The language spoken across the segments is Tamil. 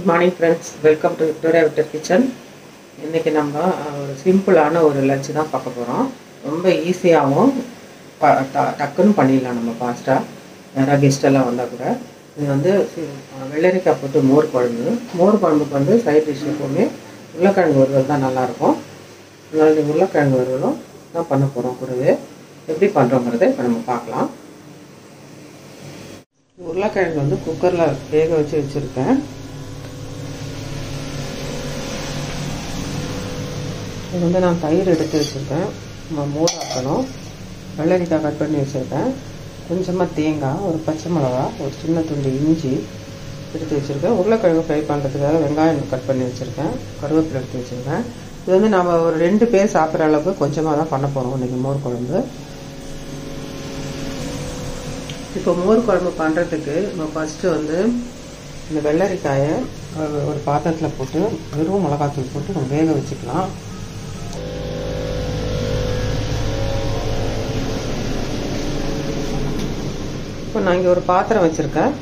Good morning friends welcome to Victoria Victor kitchen இன்றைக்கி நம்ம ஒரு சிம்பிளான ஒரு லஞ்ச் தான் பார்க்க போகிறோம் ரொம்ப ஈஸியாகவும் ப ட- டக்குன்னு பண்ணிடலாம் நம்ம ஃபாஸ்ட்டாக யாராவது கெஸ்டெல்லாம் வந்தால் கூட. இது வந்து வெள்ளரிக்காய் போட்டு மோர் குழம்பு. மோர் குழம்புக்கு வந்து சைட் டிஷ் எப்போவுமே உருளைக்கிழங்கு வறுவல் தான் நல்லாயிருக்கும். அதனால் இந்த உருளைக்கிழங்கு வறுவலும் தான் பண்ண போகிறோம் கூடவே. எப்படி பண்ணுறோங்கிறத இப்போ நம்ம பார்க்கலாம். உருளைக்கிழங்கு வந்து குக்கரில் வேக வச்சு வச்சுருக்கேன். இது வந்து நான் தயிர் எடுத்து வச்சுருக்கேன். நம்ம மோர் வெள்ளரிக்காய் கட் பண்ணி வச்சுருக்கேன். கொஞ்சமாக தேங்காய் ஒரு பச்சை மிளகா ஒரு சின்ன துண்டு இஞ்சி எடுத்து வச்சுருக்கேன். உருளைக்கிழங்கு ஃப்ரை பண்ணுறதுக்காக வெங்காயம் கட் பண்ணி வச்சுருக்கேன். கருவேப்பிலை எடுத்து வச்சுருக்கேன். இது வந்து நம்ம ஒரு ரெண்டு பேர் சாப்பிட்ற அளவுக்கு கொஞ்சமாக தான் பண்ண போகிறோம் இன்றைக்கி மோர் குழம்பு. இப்போ மோர் குழம்பு பண்ணுறதுக்கு நம்ம ஃபஸ்ட்டு வந்து இந்த வெள்ளரிக்காயை ஒரு பாத்திரத்தில் போட்டு வெறும் மிளகாத்தூள் போட்டு நம்ம வேக வச்சுக்கலாம். இப்போ நான் இங்கே ஒரு பாத்திரம் வச்சுருக்கேன்.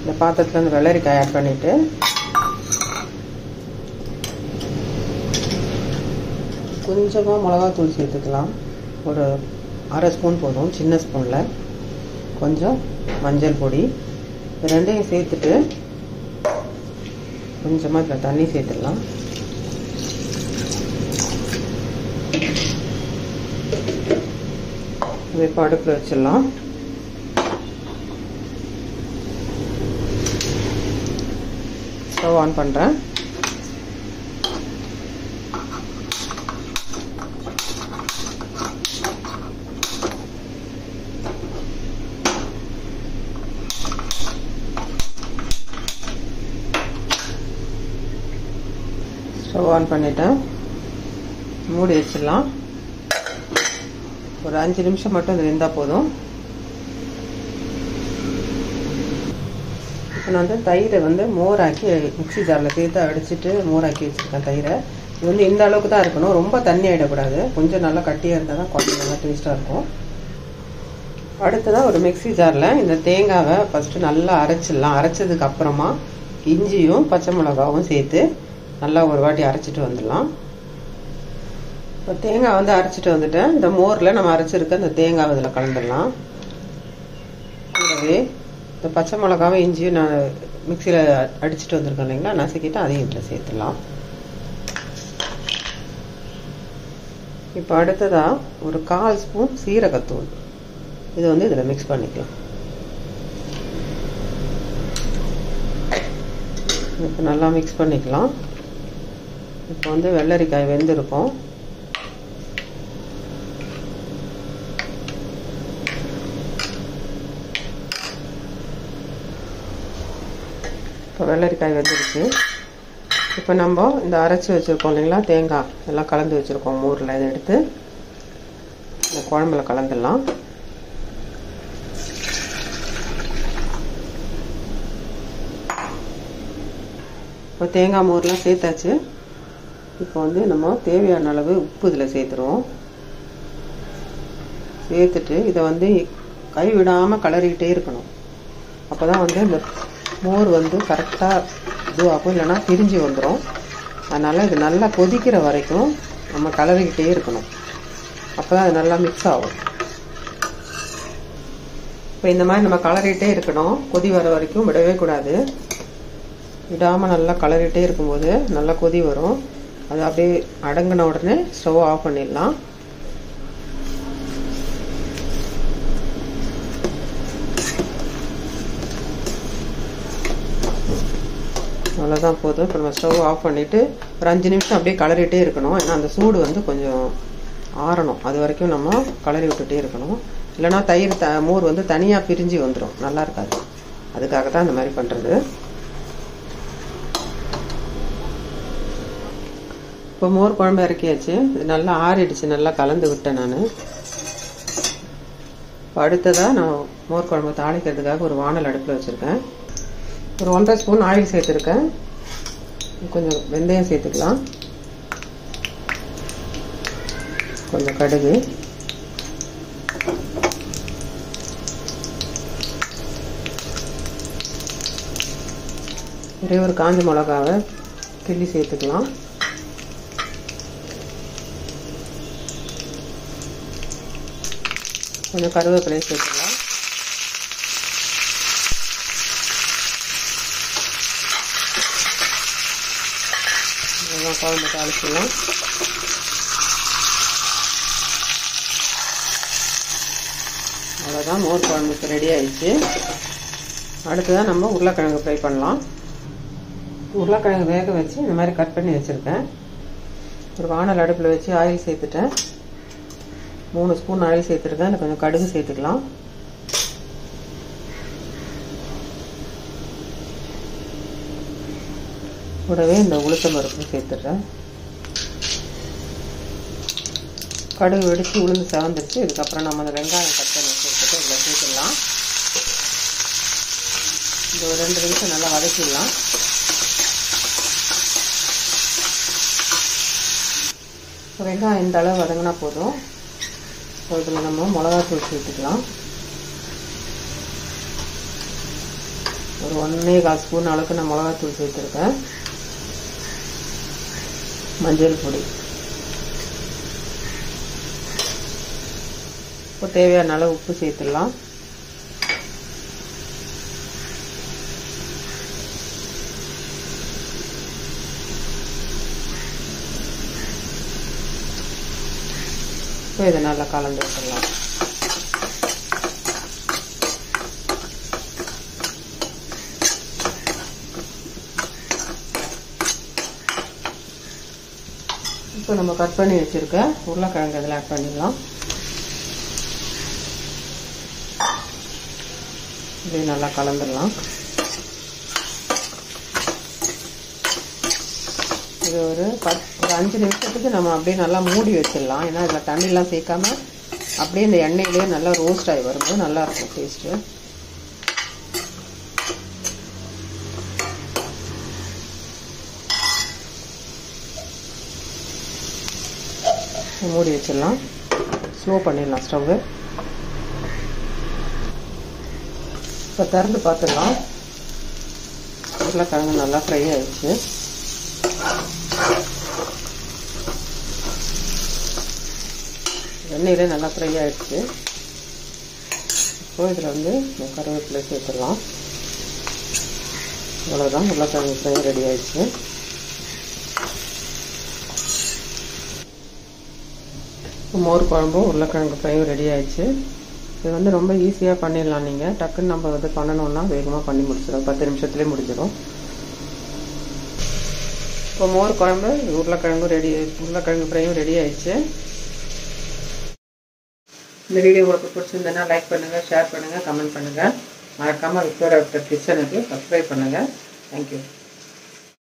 இந்த பாத்திரத்தில் இந்த வெள்ளரிக்காய் ஆட் பண்ணிவிட்டு கொஞ்சமாக மிளகாத்தூள் சேர்த்துக்கலாம். ஒரு அரை ஸ்பூன் போதும் சின்ன ஸ்பூனில். கொஞ்சம் மஞ்சள் பொடி. ரெண்டையும் சேர்த்துட்டு கொஞ்சமாக இதில் தண்ணி சேர்த்துடலாம். இப்போ அடுப்பில் வச்சிடலாம். ஸ்டவ் ஆன் பண்ணுறேன் ஸ்டவ் ஆன் பண்ணிட்டேன். மூடி வச்சிடலாம். ஒரு அஞ்சு நிமிஷம் மட்டும் இருந்தால் வெந்தால் போதும். இப்போ நான் வந்து தயிரை வந்து மோராக்கி மிக்ஸி ஜாரில் சேர்த்து அடிச்சிட்டு மோராக்கி வச்சுருக்கேன் தயிரை. இது வந்து இந்த அளவுக்கு தான் இருக்கணும். ரொம்ப தண்ணி ஆகிடக்கூடாது கொஞ்சம் நல்லா கட்டியாக இருந்தால் தான் குழம்பு நல்லா டேஸ்ட்டாக இருக்கும். அடுத்ததாக ஒரு மிக்ஸி ஜாரில் இந்த தேங்காவை ஃபஸ்ட்டு நல்லா அரைச்சிடலாம். அரைச்சதுக்கு அப்புறமா இஞ்சியும் பச்சை மிளகாவும் சேர்த்து நல்லா ஒரு வாட்டி அரைச்சிட்டு வந்துடலாம். இப்போ தேங்காய் வந்து அரைச்சிட்டு வந்துட்டேன். இந்த மோரில் நம்ம அரைச்சிருக்க இந்த தேங்காய் இதில் கலந்துடலாம். கூடவே இந்த பச்சை மிளகாவும் இஞ்சியும் நான் மிக்சியில் அடிச்சுட்டு வந்திருக்கேன் இல்லைங்களா? நசுக்கிட்டு அதையும் இதில் சேர்த்துடலாம். இப்போ அடுத்ததாக ஒரு கால் ஸ்பூன் சீரகத்தூள். இது வந்து இதில் மிக்ஸ் பண்ணிக்கலாம். இப்போ நல்லா மிக்ஸ் பண்ணிக்கலாம். இப்போ வந்து வெள்ளரிக்காய் வெந்திருக்கும். இப்போ வெள்ளரிக்காய் வெந்துருச்சு. இப்போ நம்ம இந்த அரைச்சி வச்சுருக்கோம் இல்லைங்களா தேங்காய். எல்லாம் கலந்து வச்சுருக்கோம் மோரில். இதை எடுத்து இந்த குழம்புல கலந்துடலாம். இப்போ தேங்காய் மோர்லாம் சேர்த்தாச்சு. இப்போ வந்து நம்ம தேவையான அளவு உப்பு இதில் சேர்த்துருவோம். சேர்த்துட்டு இதை வந்து கை விடாமல் கலரிக்கிட்டே இருக்கணும். அப்போ தான் வந்து இந்த மோர் வந்து கரெக்டாக இதுவாகும் இல்லைன்னா பிரிஞ்சு வந்துடும் அதனால் இது நல்லா கொதிக்கிற வரைக்கும் நம்ம கலரிக்கிட்டே இருக்கணும். அப்போ தான் அது நல்லா மிக்ஸ் ஆகும். இப்போ இந்த மாதிரி நம்ம கலரிகிட்டே இருக்கணும். கொதி வர வரைக்கும் விடவே கூடாது. விடாமல் நல்லா கலரிகிட்டே இருக்கும்போது நல்லா கொதி வரும். அது அப்படியே அடங்கின உடனே ஸ்டவ் ஆஃப் பண்ணிடலாம். அவ்வளோதான் போதும். இப்போ நம்ம ஸ்டவ் ஆஃப் பண்ணிவிட்டு ஒரு அஞ்சு நிமிஷம் அப்படியே கலரிட்டே இருக்கணும். ஏன்னா அந்த சூடு வந்து கொஞ்சம் ஆறணும். அது வரைக்கும் நம்ம கலரி விட்டுட்டே இருக்கணும். இல்லைன்னா தயிர் த மோர் வந்து தனியாக பிரிஞ்சு வந்துடும் நல்லா இருக்காது. அதுக்காக தான் இந்த மாதிரி பண்ணுறது இப்போ மோர் குழம்பு இறக்கியாச்சு. இது நல்லா ஆறிடுச்சு. நல்லா கலந்து விட்டேன் நான். இப்போ அடுத்ததாக நான் மோர் குழம்பு தாளிக்கிறதுக்காக ஒரு வானல் அடுப்பில் வச்சுருக்கேன். ஒரு ஒன்றரை ஸ்பூன் ஆயில் சேர்த்துருக்கேன். கொஞ்சம் வெந்தயம் சேர்த்துக்கலாம். கொஞ்சம் கடுகு. ஒரே ஒரு காஞ்ச மிளகாவை கிள்ளி சேர்த்துக்கலாம். கொஞ்சம் கருவேப்பிலையும் சேர்த்துக்கலாம். இதெல்லாம் குழம்பு தாளிச்சிடலாம் அவ்வளோதான் மோர் குழம்புக்கு ரெடி ஆயிடுச்சு. அடுத்ததான் நம்ம உருளைக்கிழங்கு ஃப்ரை பண்ணலாம். உருளைக்கிழங்கு வேக வச்சு இந்த மாதிரி கட் பண்ணி வச்சுருக்கேன். ஒரு வானல் அடுப்பில் வச்சு ஆயில் சேர்த்துட்டேன். மூணு ஸ்பூன் ஆயில் சேர்த்துருக்கேன். அதில் கொஞ்சம் கடுகு சேர்த்துக்கலாம். கூடவே இந்த உளுத்தம் பருப்பு சேர்த்துடுறேன். கடுகு வெடித்து உளுந்து செவந்துருச்சு. இதுக்கப்புறம் நம்ம அந்த வெங்காயம் கட் பண்ணி வச்சுருக்கோம் இதில் சேர்த்துடலாம். இந்த ஒரு ரெண்டு நிமிஷம் நல்லா வதக்கிடலாம். வெங்காயம் இந்த அளவு வதங்கினா போதும். இப்போ இதில் நம்ம மிளகாத்தூள் சேர்த்துக்கலாம். ஒரு ஒன்றே கால் ஸ்பூன் அளவுக்கு நான் மிளகாத்தூள் சேர்த்துருக்கேன். மஞ்சள் பொடி. இப்போ தேவையான அளவு உப்பு சேர்த்துடலாம். இப்போ இதை நல்லா கலந்து விட்டுடலாம். இப்போ நம்ம கட் பண்ணி வச்சுருக்க உருளைக்கிழங்கு இதில் ஆட் பண்ணிடலாம். இதே நல்லா கலந்துடலாம். இது ஒரு பத் ஒரு அஞ்சு நிமிஷத்துக்கு நம்ம அப்படியே நல்லா மூடி வச்சிடலாம். ஏன்னா இதில் தண்ணிலாம் சேர்க்காம அப்படியே இந்த எண்ணெயிலேயே நல்லா ரோஸ்ட் ஆகி வரும்போது நல்லாயிருக்கும் டேஸ்ட்டு மூடி வச்சிடலாம். ஸ்லோ பண்ணிடலாம் ஸ்டவ்வு. இப்போ திறந்து பார்த்துடலாம். உருளைக்கிழங்கு நல்லா ஃப்ரை ஆயிடுச்சு. எண்ணெயிலே நல்லா ஃப்ரை ஆயிடுச்சு. இப்போ இதில் வந்து கருவேப்பிலை சேர்த்துடலாம். அவ்வளோதான் உருளைக்கிழங்கு ஃப்ரை ரெடி ஆயிடுச்சு. மோர் குழம்பும் உருளைக்கிழங்கு ஃப்ரையும் ரெடி ஆயிடுச்சு. இது வந்து ரொம்ப ஈஸியாக பண்ணிடலாம் நீங்கள் டக்குன்னு நம்ம வந்து பண்ணணும்னா வேகமாக பண்ணி முடிச்சிடும் பத்து நிமிஷத்துலேயே முடிஞ்சிடும். இப்போ மோர் குழம்பு உருளைக்கிழங்கும் ரெடி உருளைக்கிழங்கு ஃப்ரையும் ரெடி ஆயிடுச்சு. இந்த வீடியோ உங்களுக்கு பிடிச்சிருந்தேன்னா லைக் பண்ணுங்கள் ஷேர் பண்ணுங்கள் கமெண்ட் பண்ணுங்கள் மறக்காமல் விக்டோரியா கிச்சனுக்கு சப்ஸ்கிரைப் பண்ணுங்கள் தேங்க்யூ